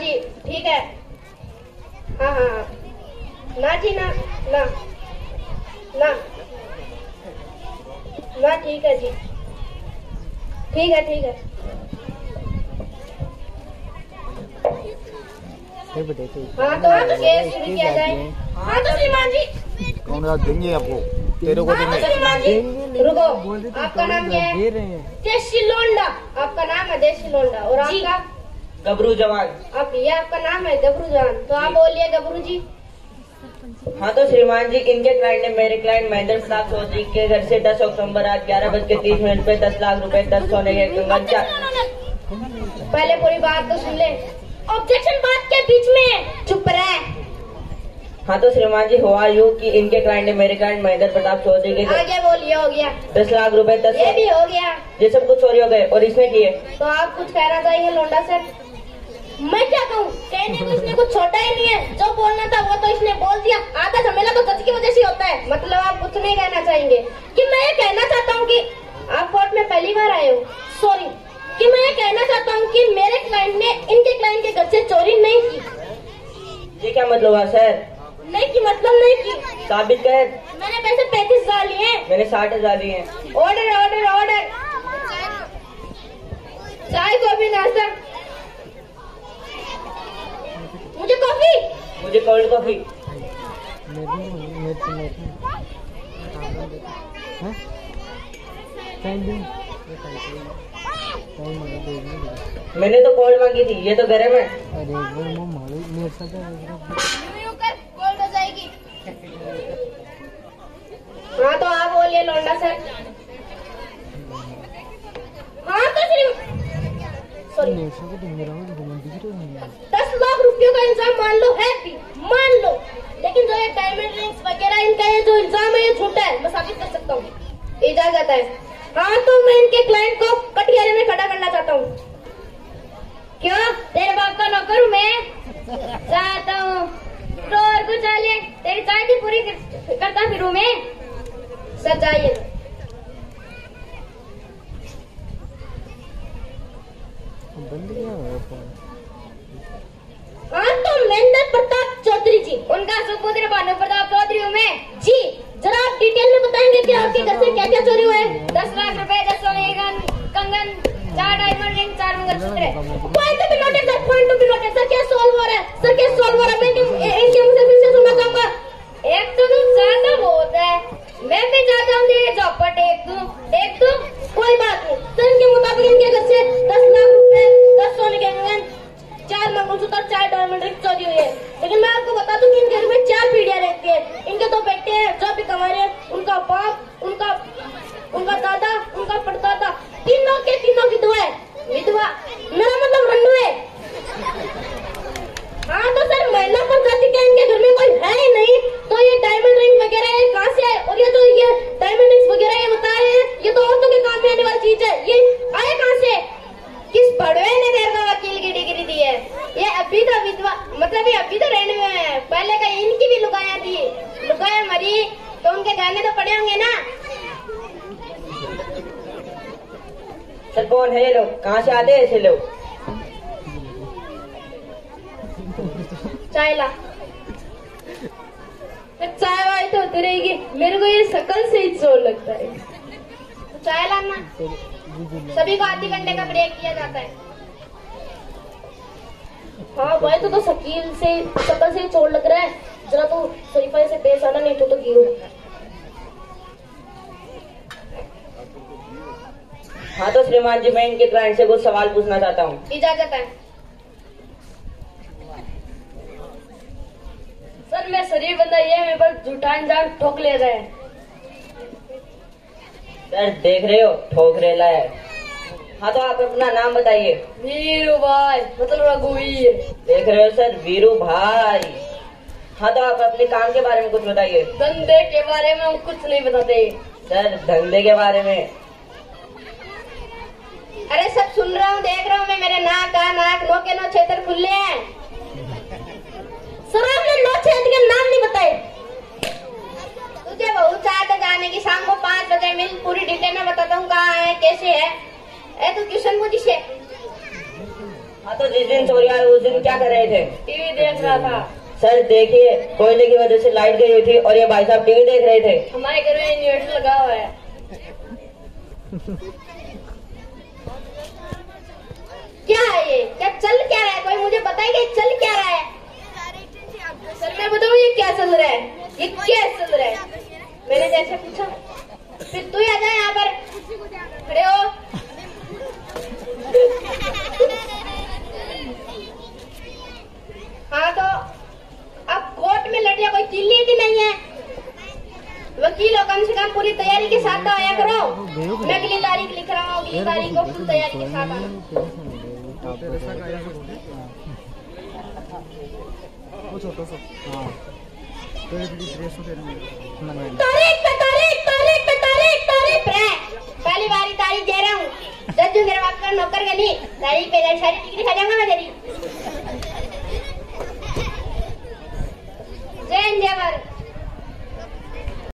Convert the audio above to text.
जी ठीक है? हाँ हाँ हाँ। ना जी ना ना ना। ना ठीक है जी। ठीक है ठीक है। तो हाँ तो हाँ तो केस शुरू किया जाए। हाँ तो श्रीमान जी। कौन सा देंगे आपको तेरे को हाँ तो देंगे श्रीमान जी रुको। आपका नाम क्या है? देशी लोंडा। आपका नाम है देशी लोंडा। और आपका? गबरू जवान। आप ये आपका नाम है गबरू जवान। तो आप बोलिए गबरू जी हाँ तो श्रीमान जी इनके क्लाइंट ने मेरे क्लाइंट महेंद्र प्रताप चौधरी के घर से 10 अक्टूबर रात ग्यारह बज के तीस मिनट पे 10 लाख रुपए 10 सोने के कंगन चा- पहले पूरी बात तो सुन ले। ऑब्जेक्शन बात के बीच में। चुप रहे। हाँ तो श्रीमान जी हुआ यूँ कि इनके क्लाइंट ने मेरे क्लाइंट महेंद्र प्रताप चौधरी के घर आगे बोलिए हो गया। दस लाख रुपए दस ये भी हो गया। ये सब कुछ चोरी हो गए और इसने किए। तो आप कुछ कह कहना चाहिए लोंडा सर मैं क्या कहूँ? कहने को इसने कुछ छोटा ही नहीं है। जो बोलना था वो तो इसने बोल दिया। आधा झमेला तो जज की वजह से होता है। मतलब आप कुछ नहीं कहना चाहेंगे। कि मैं ये कहना चाहता हूँ कि आप कोर्ट में पहली बार आए हो। सॉरी कि मैं ये कहना चाहता हूँ कि मेरे क्लाइंट ने इनके क्लाइंट के घर से चोरी नहीं की। ये क्या मतलब हुआ सर? नहीं की मतलब नहीं की। साबित कर। मैंने पैसे पैंतीस हज़ार लिए मैंने साठ हज़ार हैं। ऑर्डर ऑर्डर ऑर्डर चाय कॉफ़ी नाश्ता। मुझे कॉफ़ी। मुझे कोल्ड कॉफ़ी। मैंने तो कोल्ड मांगी थी ये तो गर्म है। अरे एक बार वो मारो मेरे साथ कोल्ड हो जाएगी हाँ तो आप बोलिए लौंडा सर। हाँ तो सिर्फ़ सॉरी तो वो है दस लाख रुपयों का इंसान मान लो है भी मान लो। लेकिन जो ये डायमंड रिंग्स वगैरह, इनका ये जो इल्ज़ाम है, ये झूठा है। मैं साबित कर सकता हूँ। इजाज़त है। हाँ तो मैं इनके क्लाइंट को कटियारे में खड़ा करना चाहता हूँ। क्यों? तेरे बाप का नौकर मैं। चाहता हूँ। तो और कुछ चाले तेरी चाय की पूरी कर- करता फिरूं मैं। सर जाइए बंद क्या हुआ फ़ोन हाँ तो महेंद्र प्रताप जी, उनका सुपुत्र भानु प्रताप चौधरी मैं। जी, जरा आप डिटेल में बताएँगे कि आपके घर से क्या क्या चोरी हुआ है? दस लाख रुपए, दस सोने कंगन, चार डायमंड रिंग चार mangalsutra. Point two sir point two sir क्या सॉल्व हो रहा है? सर क्या सॉल्व हो रहा है? मैं इनके फिर से सुनना चाहूँगा। एक तो तुम ज़्यादा बहुत है। मैं भी चाहता हूँ, ये कोई बात नहीं। सर, इनके मुताबिक इनके घर से दस लाख रुपए, दस सोने के चार मंगलसूत्र और चार डायमंड रिंग चोरी हुई है। लेकिन मैं आपको बता दूँ कि इनके घर में चार पीढ़ियाँ रहती है इनके दो बेटे हैं जो भी कमा रहे हैं उनका बाप उनका उनका दादा उनका परदादा तीनों के तीनों विधवा है विधवा मेरा मतलब रंडू है हाँ तो सर महिला पर जाति के इनके घर में कोई है ही नहीं तो ये डायमंड रिंग वगैरह ये कहाँ से आए और ये जो ये डायमंड रिंग्स वगैरह ये बता रहे हैं ये तो औरतों के काम में आने वाली चीज़ है ये आए कहाँ से किस बड़वे ने तेरे को वकील की डिग्री दी है ये अभी तो विधवा मतलब ये अभी तो रहने में है पहले का इनकी भी लुगाया थी लुगाया मरी तो उनके गहने तो पड़े होंगे ना सर कौन है ये लोग? कहाँ से आते हैं ऐसे लोग? चाय ला। चाय वाय तो होती रहेगी। मेरे को ये शकल से ही ज़ोर लगता है। तो चाय लाना। सभी को आधे घंटे का ब्रेक दिया जाता है। हाँ भाई तो, तो शकील से शकल से चोट लग रहा है। जरा तू शरीफा से पेश आना नहीं तो तो गिरो हाँ तो श्रीमान जी मैं इनके क्लाइंट से कुछ सवाल पूछना चाहता हूँ। इजाज़त है। सर मैं शरीर बंदा ये मेरे पर झूठा इंसान ठोक ले रहे हैं। सर देख रहे हो ठोक रेला है। हाँ तो आप अपना नाम बताइए। वीरू भाई मतलब रघुवीर देख रहे हो सर वीरू भाई। हाँ तो आप अपने काम के बारे में कुछ बताइए। धंधे के बारे में हम कुछ नहीं बताते। सर धंधे के बारे में? अरे सब सुन रहा हूँ देख रहा हूँ मैं मेरे नाक का नाक नो के नो क्षेत्र खुले हैं। सर आपने नौ क्षेत्र के नाम नहीं बताए? तुझे बहुत चाहते जाने की शाम को पाँच बजे मिल पूरी डिटेल में बताता हूँ कहाँ है कैसे है। ए तू ट्यूशन पूछी से हाँ तो जिस दिन चोरी आई उस दिन क्या कर रहे थे? टीवी देख रहा था। सर देखिए कोयले की वजह से लाइट गई हुई थी और ये भाई साहब टीवी देख रहे थे। हमारे घर में इन्वर्टर लगा हुआ है क्या है ये क्या चल क्या रहा है कोई मुझे चल क्या रहा है? सर मैं बताऊँ ये क्या चल रहा है? ये क्या चल रहा है? मैंने जैसे पूछा। फिर तू आ जा यहाँ पर। खड़े हो। हाँ तो अब कोर्ट में लड़िया कोई चिल्ली थी नहीं है। वकील कम से कम पूरी तैयारी के साथ तो आया करो। मैं अगली तारीख लिख रहा हूँ, अगली तारीख को फुल तैयारी के साथ आना पहली बारी तारीख दे रहा हूँ। सज्जू मेरा बाप का नौकर गली तारीख पे सारी टिकट खा जाऊँगा मैं तेरी। जय हिंद भारत।